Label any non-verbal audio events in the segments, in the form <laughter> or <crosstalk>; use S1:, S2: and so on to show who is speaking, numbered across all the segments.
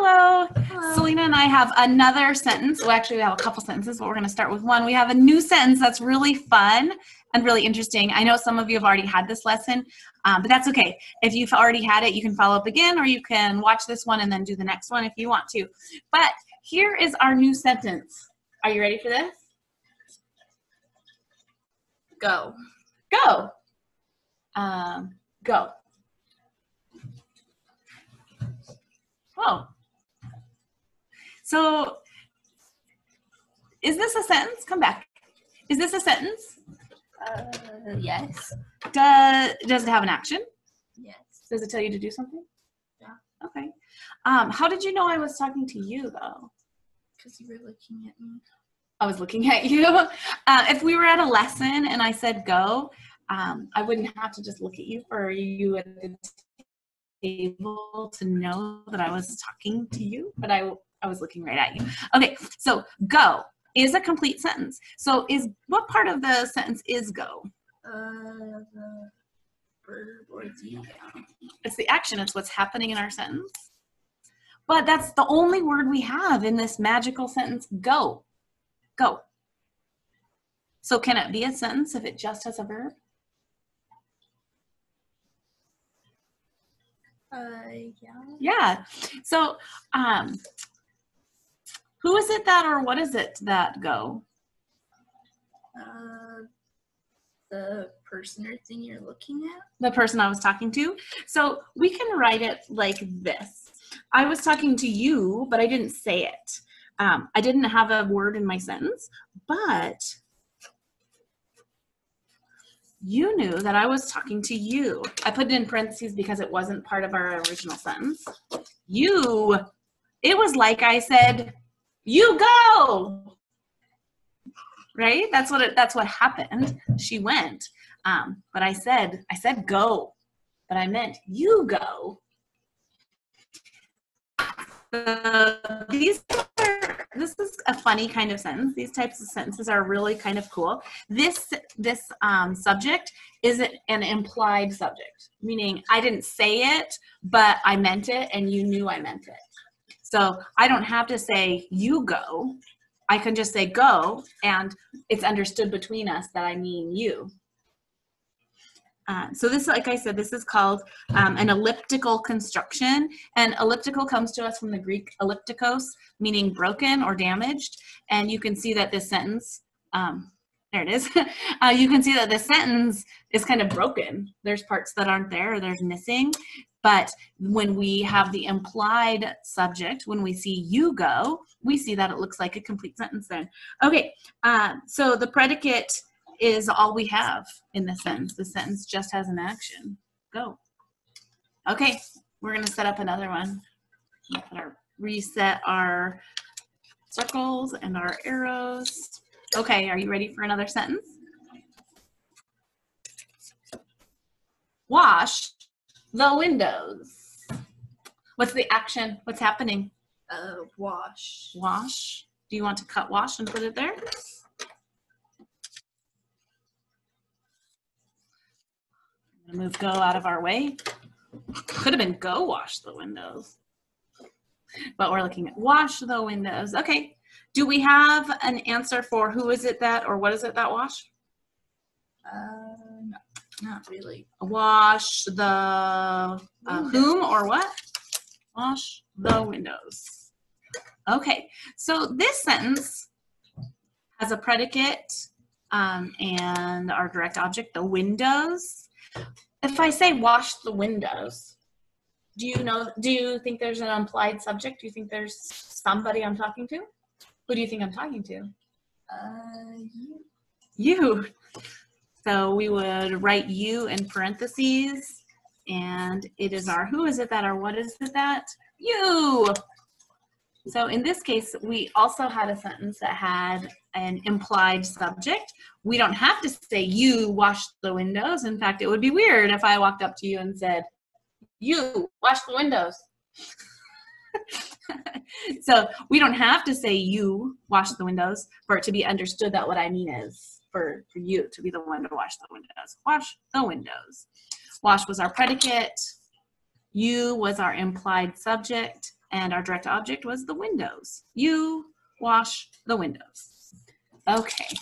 S1: Hello. Selena and I have another sentence. Well, actually, we have a couple sentences, but we're going to start with one. We have a new sentence that's really fun and really interesting. I know some of you have already had this lesson, um, but that's okay. If you've already had it, you can follow up again, or you can watch this one and then do the next one if you want to. But here is our new sentence. Are you ready for this?
S2: Go.
S1: Go. Um, go. Oh. So, is this a sentence? Come back. Is this a sentence?
S2: Uh, yes.
S1: Does, does it have an action?
S2: Yes.
S1: Does it tell you to do something?
S2: Yeah.
S1: Okay. Um, how did you know I was talking to you, though?
S2: Because you were looking at me.
S1: I was looking at you. <laughs> Uh, if we were at a lesson and I said go, um, I wouldn't have to just look at you for you at the table to know that I was talking to you, but I, I was looking right at you. Okay, so go is a complete sentence. So is what part of the sentence is go?
S2: Uh, the verb or the.
S1: It's the action, it's what's happening in our sentence. But that's the only word we have in this magical sentence go. Go. So can it be a sentence if it just has a verb?
S2: Uh, yeah.
S1: Yeah. So, um, who is it that or what is it that go?
S2: Uh, the person or thing you're looking at.
S1: The person I was talking to. So we can write it like this. I was talking to you, but I didn't say it. Um, I didn't have a word in my sentence, but you knew that I was talking to you. I put it in parentheses because it wasn't part of our original sentence. You, it was like I said, you go. Right? That's what it, that's what happened. She went. Um, but I said, I said go, but I meant you go. Uh, these are, this is a funny kind of sentence. These types of sentences are really kind of cool. This this um, subject is an implied subject, meaning I didn't say it, but I meant it, and you knew I meant it. So I don't have to say you go. I can just say go, and it's understood between us that I mean you. Uh, so this, like I said, this is called um, an elliptical construction. And elliptical comes to us from the Greek elliptikos, meaning broken or damaged. And you can see that this sentence, um, there it is. <laughs> uh, you can see that the sentence is kind of broken. There's parts that aren't there, there's missing. But when we have the implied subject, when we see you go, we see that it looks like a complete sentence then. Okay, uh, so the predicate is all we have in the sentence. The sentence just has an action. Go. Okay, we're gonna set up another one. Reset our circles and our arrows. Okay, are you ready for another sentence? Wash the windows. What's the action? What's happening?
S2: Uh, wash.
S1: Wash. Do you want to cut wash and put it there? move go out of our way. Could have been go wash the windows. But we're looking at wash the windows. Okay. Do we have an answer for who is it that or what is it that wash?
S2: Uh, not really.
S1: Wash the uh, whom or what? Wash the windows. Okay. So this sentence has a predicate um, and our direct object, the windows if I say wash the windows, do you know, do you think there's an implied subject? Do you think there's somebody I'm talking to? Who do you think I'm talking to?
S2: Uh, you.
S1: You. So we would write you in parentheses and it is our who is it that or what is it that? You. So in this case, we also had a sentence that had an implied subject. We don't have to say you wash the windows. In fact, it would be weird if I walked up to you and said, you wash the windows. <laughs> so we don't have to say you wash the windows for it to be understood that what I mean is for, for you to be the one to wash the windows. Wash the windows. Wash was our predicate. You was our implied subject and our direct object was the windows. You wash the windows. Okay.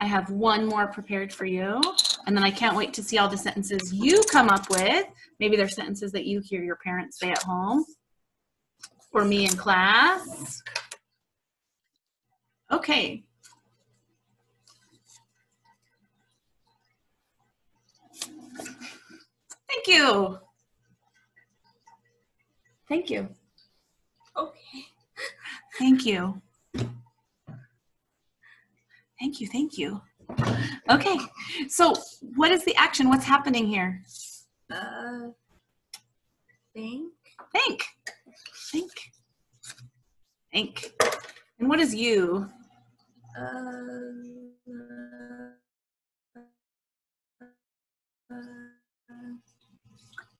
S1: I have one more prepared for you, and then I can't wait to see all the sentences you come up with. Maybe they're sentences that you hear your parents say at home or me in class. Okay. Thank you. Thank you.
S2: Okay.
S1: Thank you. Thank you. Thank you. Okay. So, what is the action? What's happening here?
S2: Uh, think.
S1: Think. Think. Think. And what is you?
S2: Uh, uh,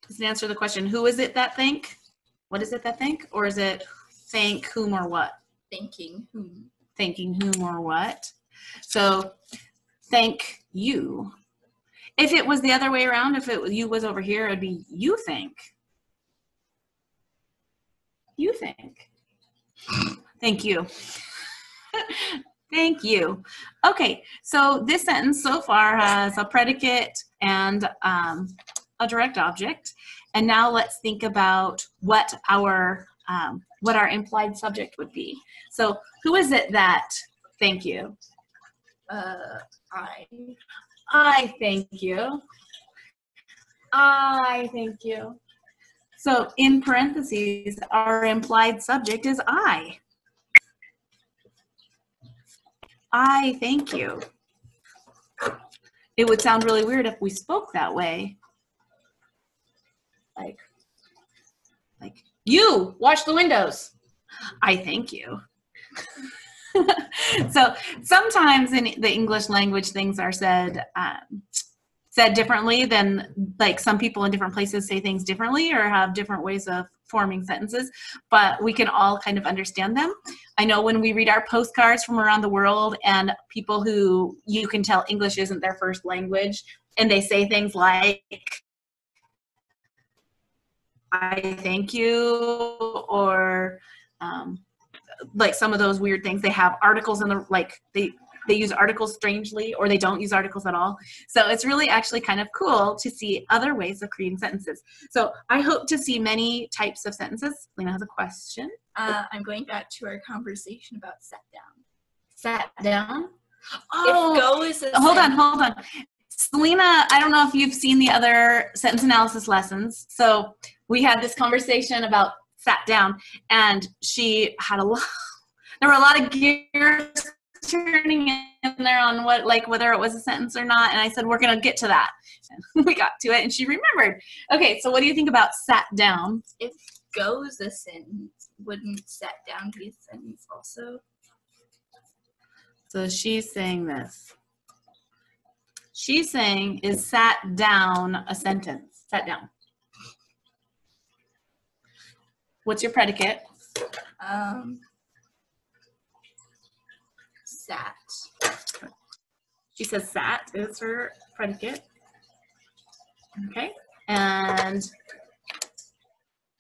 S1: Does it answer the question? Who is it that think? What is it that think? Or is it thank whom or what?
S2: thinking. Hmm.
S1: Thanking whom or what? So, thank you. If it was the other way around, if it you was over here, it'd be you think. You think. Thank you. <laughs> Thank you. Okay, so this sentence so far has a predicate and um, a direct object. And now let's think about what our um, what our implied subject would be. So who is it that thank you?
S2: Uh, I.
S1: I thank you. I thank you. So in parentheses, our implied subject is I. I thank you. It would sound really weird if we spoke that way. Like, like, you wash the windows. I thank you. <laughs> so sometimes in the English language, things are said um, said differently than like some people in different places say things differently or have different ways of forming sentences. But we can all kind of understand them. I know when we read our postcards from around the world and people who you can tell English isn't their first language, and they say things like I thank you, or um, like some of those weird things. They have articles in the like they they use articles strangely, or they don't use articles at all. So it's really actually kind of cool to see other ways of creating sentences. So I hope to see many types of sentences. Lena has a question.
S2: Uh, I'm going back to our conversation about sat down.
S1: Sat down. Oh,
S2: go is a
S1: hold on, hold on. Selena, I don't know if you've seen the other sentence analysis lessons. So we had this conversation about sat down, and she had a lot. <laughs> There were a lot of gears turning in there on what, like, whether it was a sentence or not. And I said, we're gonna get to that. And <laughs> we got to it, and she remembered. Okay, so what do you think about sat down?
S2: If goes a sentence, wouldn't sat down be a sentence also?
S1: So she's saying this. She's saying is sat down a sentence. Sat down. What's your predicate?
S2: Um, sat.
S1: She says sat is her predicate. Okay. And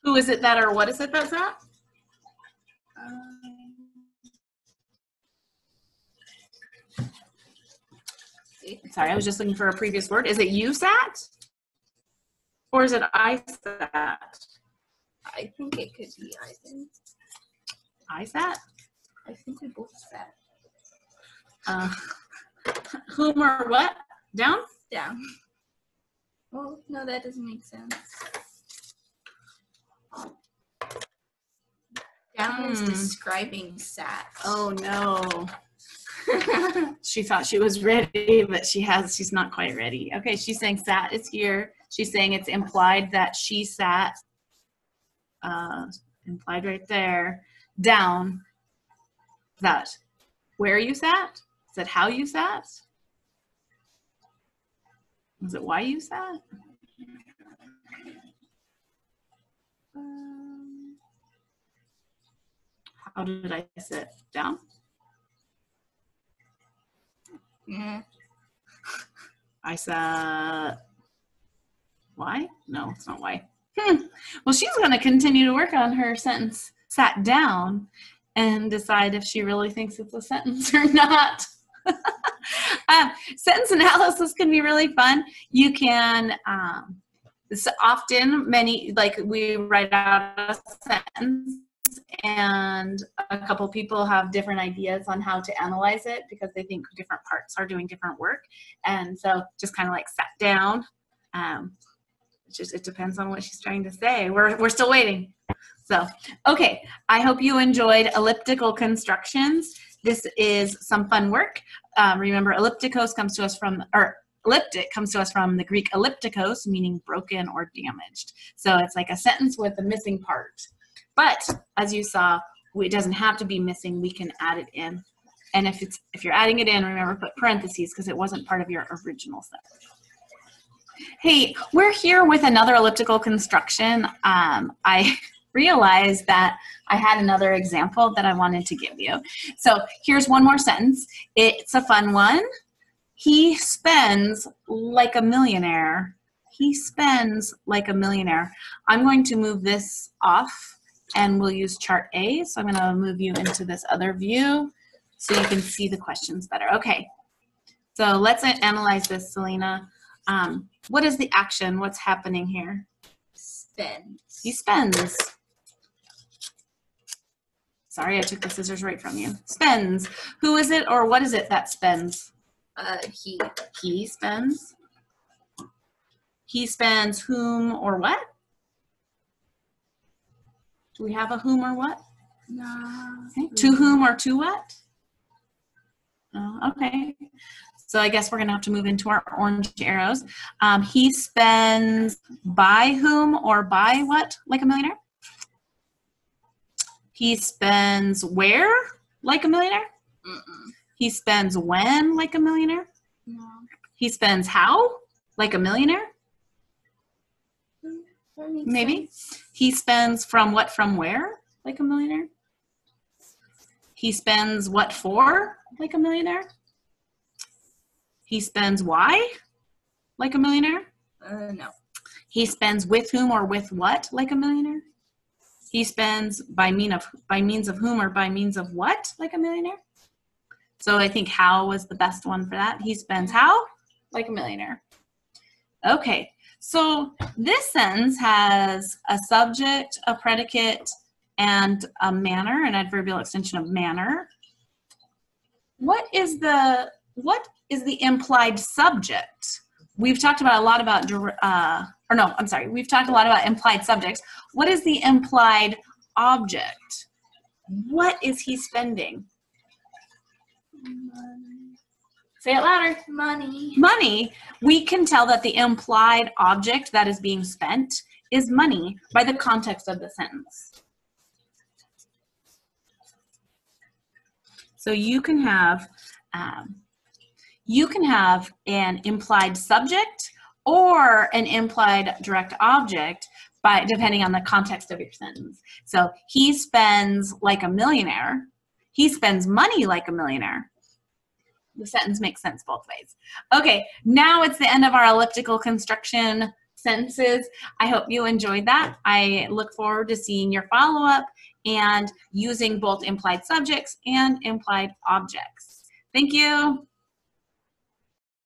S1: who is it that or what is it that's at?
S2: Um,
S1: Sorry, I was just looking for a previous word. Is it you sat? Or is it I sat?
S2: I think it could be either.
S1: I sat?
S2: I think we both sat
S1: Uh, whom or what? Down?
S2: down. Well, no, that doesn't make sense. Down is
S1: Hmm.
S2: describing sat.
S1: Oh no. <laughs> She thought she was ready, but she has she's not quite ready. Okay, she's saying sat is here. She's saying it's implied that she sat uh implied right there down that where you sat? Is it how you sat? Is it why you sat? Um, how did I sit? Down?
S2: yeah.
S1: I sat. Why? No, it's not why. Hmm. Well, she's going to continue to work on her sentence. Sat down and decide if she really thinks it's a sentence or <laughs> not. <laughs> um, sentence analysis can be really fun. You can um, so often many like we write out a sentence and a couple people have different ideas on how to analyze it because they think different parts are doing different work and so just kind of like sat down um, it just it depends on what she's trying to say. We're, we're still waiting. So okay. I hope you enjoyed elliptical constructions. This is some fun work. Um, remember ellipticos comes to us from or elliptic comes to us from the greek ellipticos, meaning broken or damaged. So it's like a sentence with a missing part. But as you saw, it doesn't have to be missing. We can add it in. And if it's if you're adding it in, remember put parentheses because it wasn't part of your original sentence. Hey, we're here with another elliptical construction. Um, I <laughs> realized that I had another example that I wanted to give you. So here's one more sentence. It's a fun one. He spends like a millionaire. He spends like a millionaire. I'm going to move this off and we'll use chart A. So I'm going to move you into this other view so you can see the questions better. Okay, so let's analyze this, Selena. Um, what is the action? What's happening here?
S2: Spends.
S1: He spends. Sorry, I took the scissors right from you. Spends. Who is it or what is it that spends?
S2: Uh, he.
S1: He spends. He spends whom or what? Do we have a whom or what?
S2: No.
S1: Okay. To whom or to what? Oh, okay. So I guess we're going to have to move into our orange arrows. Um, he spends by whom or by what like a millionaire? He spends where like a millionaire?
S2: Mm-mm.
S1: He spends when like a millionaire?
S2: No.
S1: He spends how like a millionaire? Maybe.
S2: sense.
S1: He spends from what from where like a millionaire? He spends what for like a millionaire? He spends why like a millionaire?
S2: Uh, no.
S1: He spends with whom or with what like a millionaire? He spends by mean of by means of whom or by means of what like a millionaire? So I think how was the best one for that. He spends how like a millionaire. Okay. So this sentence has a subject, a predicate, and a manner, an adverbial extension of manner. What is the what is the implied subject? We've talked about a lot about uh, or no, I'm sorry. We've talked a lot about implied subjects. What is the implied object? What is he spending? Money. Say it louder
S2: Money.
S1: money, we can tell that the implied object that is being spent is money by the context of the sentence. So you can have um, you can have an implied subject or an implied direct object by depending on the context of your sentence. So he spends like a millionaire. He spends money like a millionaire the sentence makes sense both ways. Okay, now it's the end of our elliptical construction sentences. I hope you enjoyed that. I look forward to seeing your follow up and using both implied subjects and implied objects. Thank you.